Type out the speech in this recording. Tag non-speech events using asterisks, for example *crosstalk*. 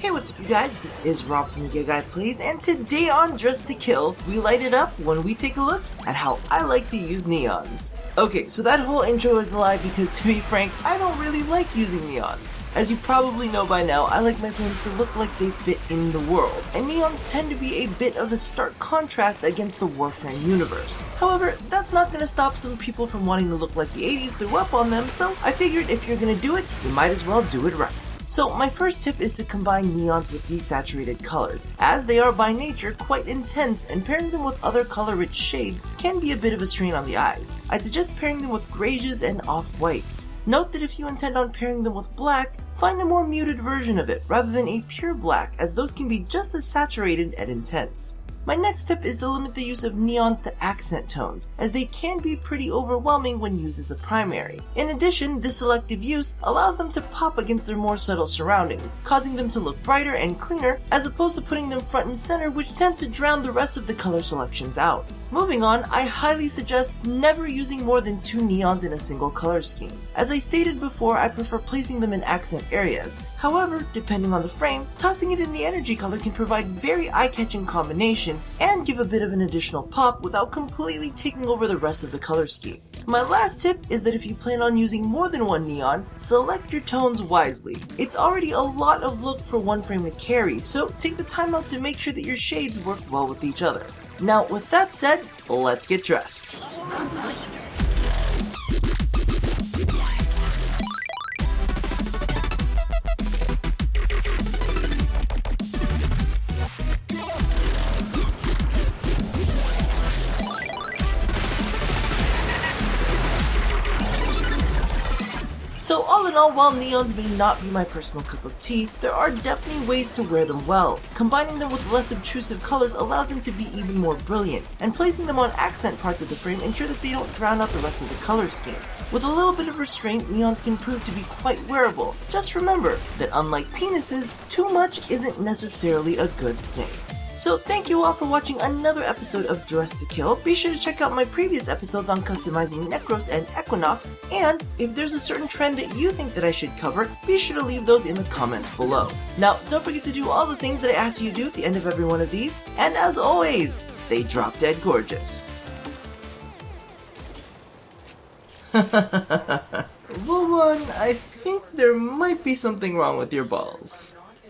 Hey, what's up you guys? This is Rob from the Guy Plays, and today on Dressed to Kill, we light it up when we take a look at how I like to use neons. Okay, so that whole intro is a lie because *laughs* to be frank, I don't really like using neons. As you probably know by now, I like my frames to look like they fit in the world, and neons tend to be a bit of a stark contrast against the Warframe universe. However, that's not gonna stop some people from wanting to look like the 80s threw up on them, so I figured if you're gonna do it, you might as well do it right. So my first tip is to combine neons with desaturated colors, as they are by nature quite intense and pairing them with other color-rich shades can be a bit of a strain on the eyes. I'd suggest pairing them with grays and off-whites. Note that if you intend on pairing them with black, find a more muted version of it rather than a pure black as those can be just as saturated and intense. My next tip is to limit the use of neons to accent tones, as they can be pretty overwhelming when used as a primary. In addition, this selective use allows them to pop against their more subtle surroundings, causing them to look brighter and cleaner as opposed to putting them front and center which tends to drown the rest of the color selections out. Moving on, I highly suggest never using more than two neons in a single color scheme. As I stated before, I prefer placing them in accent areas. However, depending on the frame, tossing it in the energy color can provide very eye-catching combinations and give a bit of an additional pop without completely taking over the rest of the color scheme. My last tip is that if you plan on using more than one neon, select your tones wisely. It's already a lot of look for one frame to carry, so take the time out to make sure that your shades work well with each other. Now with that said, let's get dressed. So all in all, while neons may not be my personal cup of tea, there are definitely ways to wear them well. Combining them with less obtrusive colors allows them to be even more brilliant, and placing them on accent parts of the frame ensure that they don't drown out the rest of the color scheme. With a little bit of restraint, neons can prove to be quite wearable. Just remember that unlike penises, too much isn't necessarily a good thing. So thank you all for watching another episode of Dressed to Kill. Be sure to check out my previous episodes on customizing Nekros and Equinox, and if there's a certain trend that you think that I should cover, be sure to leave those in the comments below. Now, don't forget to do all the things that I ask you to do at the end of every one of these, and as always, stay drop dead gorgeous. *laughs* one, I think there might be something wrong with your balls.